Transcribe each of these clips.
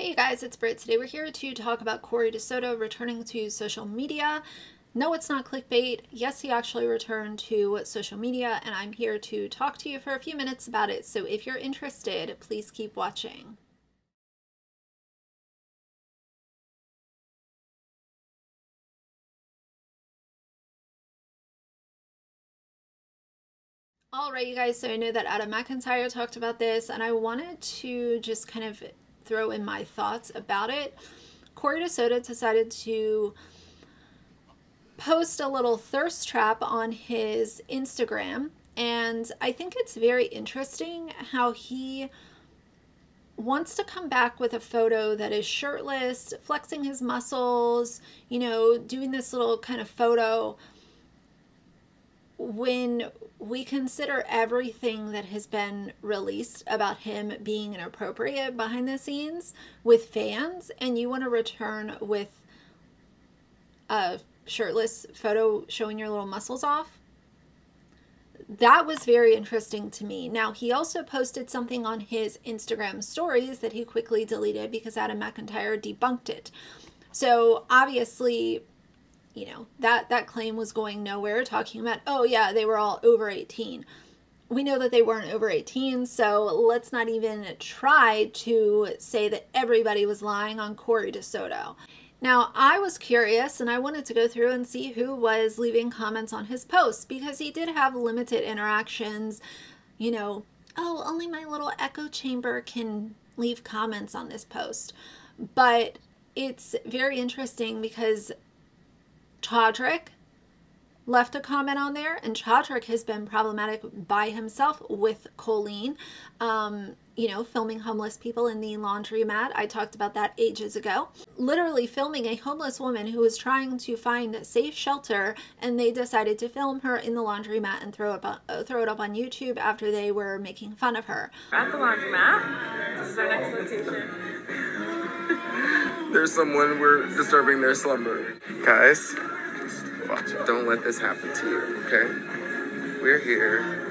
Hey guys, it's Britt. Today we're here to talk about Kory DeSoto returning to social media. No, it's not clickbait. Yes, he actually returned to social media, and I'm here to talk to you for a few minutes about it. So if you're interested, please keep watching. All right, you guys, so I know that Adam McIntyre talked about this, and I wanted to just kind of throw in my thoughts about it. Kory DeSoto decided to post a little thirst trap on his Instagram, and I think it's very interesting how he wants to come back with a photo that is shirtless, flexing his muscles, you know, doing this little kind of photo when we consider everything that has been released about him being inappropriate behind the scenes with fans and you want to return with a shirtless photo showing your little muscles off that was very interesting to me. Now, he also posted something on his Instagram stories that he quickly deleted because Adam McIntyre debunked it. So, obviously, you know, that that claim was going nowhere talking about, oh yeah, they were all over 18. We know that they weren't over 18, so let's not even try to say that everybody was lying on Kory DeSoto. Now, I was curious and I wanted to go through and see who was leaving comments on his posts because he did have limited interactions. You know, oh, only my little echo chamber can leave comments on this post. But it's very interesting because Todrick left a comment on there, and Todrick has been problematic by himself with Colleen. Um, you know, filming homeless people in the laundromat. I talked about that ages ago. Literally filming a homeless woman who was trying to find safe shelter, and they decided to film her in the laundromat and throw it up, uh, throw it up on YouTube after they were making fun of her. At the laundromat. This is our next location. There's someone we're disturbing their slumber. Guys, watch. Don't let this happen to you, okay? We're here.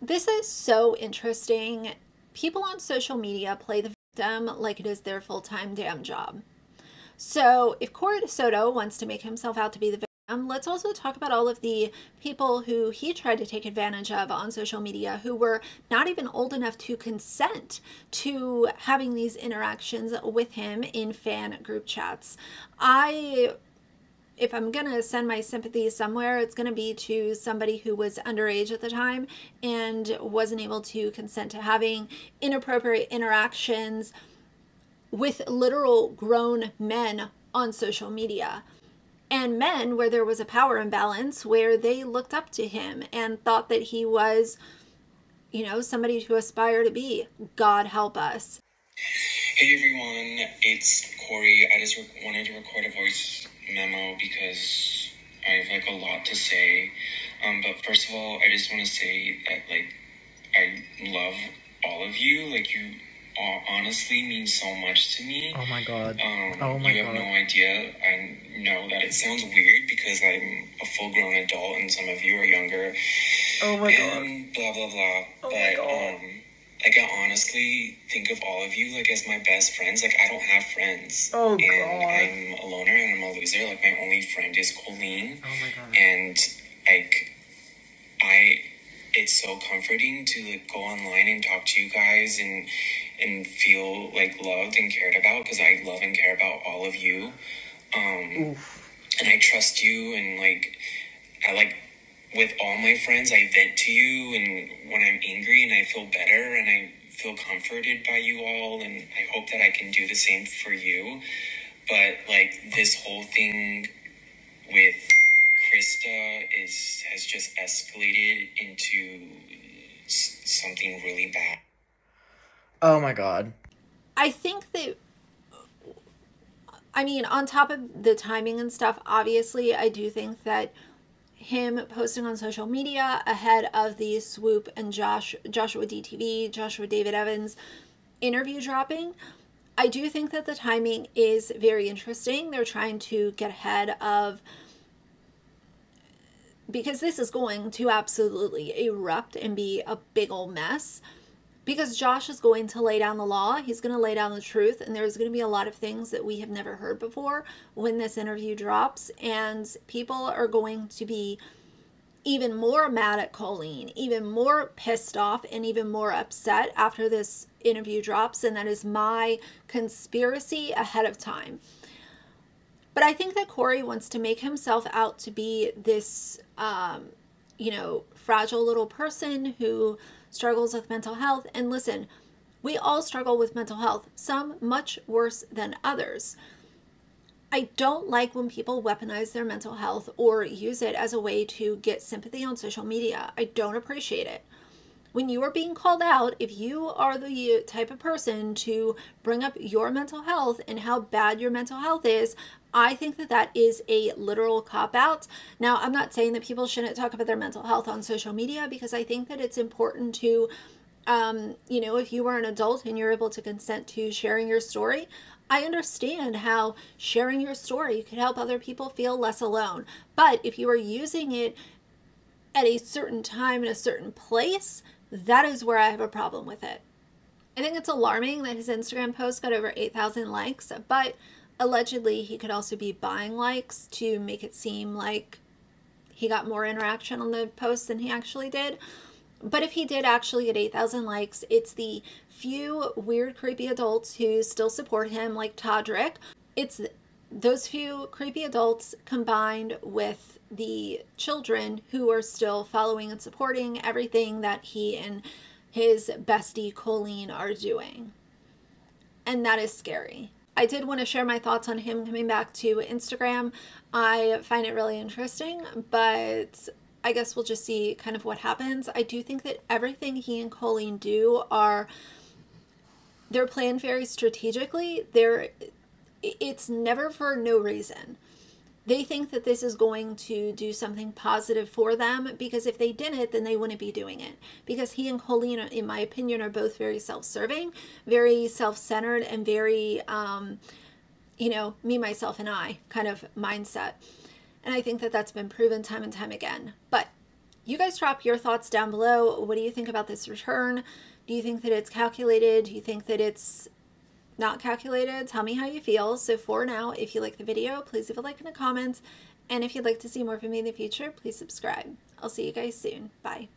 This is so interesting. People on social media play the victim like it is their full-time damn job. So if Kory Soto wants to make himself out to be the victim, let's also talk about all of the people who he tried to take advantage of on social media who were not even old enough to consent to having these interactions with him in fan group chats. I if I'm going to send my sympathy somewhere, it's going to be to somebody who was underage at the time and wasn't able to consent to having inappropriate interactions with literal grown men on social media. And men where there was a power imbalance where they looked up to him and thought that he was, you know, somebody to aspire to be. God help us. Hey everyone, it's Kory. I just wanted to record a voice memo because I have like a lot to say. Um, but first of all, I just want to say that like I love all of you. Like you all honestly means so much to me. Oh my god. Um, Oh my you have God. no idea. I know that it sounds weird because I'm a full grown adult and some of you are younger. Oh my god. and blah blah blah. Oh my but God. um, like I honestly think of all of you like as my best friends. Like I don't have friends. Oh, and God. I'm a loner and I'm a loser. Like my only friend is Colleen. Oh my god. And like I it's so comforting to like go online and talk to you guys and and feel like loved and cared about because I love and care about all of you. Um and I trust you and like I like with all my friends I vent to you and when I'm angry and I feel better and I feel comforted by you all and I hope that I can do the same for you. But like this whole thing with Krista is has just escalated into s- something really bad. Oh my god. I think that I mean, on top of the timing and stuff, obviously, I do think that him posting on social media ahead of the swoop and Josh Joshua DTV, Joshua David Evans interview dropping, I do think that the timing is very interesting. They're trying to get ahead of because this is going to absolutely erupt and be a big old mess. Because Josh is going to lay down the law, he's going to lay down the truth, and there's going to be a lot of things that we have never heard before when this interview drops, and people are going to be even more mad at Colleen, even more pissed off, and even more upset after this interview drops. And that is my conspiracy ahead of time. But I think that Kory wants to make himself out to be this, um, you know, fragile little person who struggles with mental health. And listen, we all struggle with mental health, some much worse than others. I don't like when people weaponize their mental health or use it as a way to get sympathy on social media. I don't appreciate it. When you are being called out, if you are the type of person to bring up your mental health and how bad your mental health is, I think that that is a literal cop out. Now, I'm not saying that people shouldn't talk about their mental health on social media because I think that it's important to, um, you know, if you are an adult and you're able to consent to sharing your story, I understand how sharing your story could help other people feel less alone. But if you are using it at a certain time in a certain place, that is where I have a problem with it. I think it's alarming that his Instagram post got over 8,000 likes, but allegedly he could also be buying likes to make it seem like he got more interaction on the post than he actually did. But if he did actually get 8,000 likes, it's the few weird, creepy adults who still support him, like Todrick. It's those few creepy adults combined with the children who are still following and supporting everything that he and his bestie Colleen are doing. And that is scary. I did want to share my thoughts on him coming back to Instagram. I find it really interesting, but I guess we'll just see kind of what happens. I do think that everything he and Colleen do are they're planned very strategically. They're it's never for no reason they think that this is going to do something positive for them because if they didn't, then they wouldn't be doing it. Because he and Colleen, in my opinion, are both very self serving, very self centered, and very, um, you know, me, myself, and I kind of mindset. And I think that that's been proven time and time again. But you guys drop your thoughts down below. What do you think about this return? Do you think that it's calculated? Do you think that it's not calculated. Tell me how you feel. So for now, if you like the video, please leave a like and a comment. And if you'd like to see more from me in the future, please subscribe. I'll see you guys soon. Bye.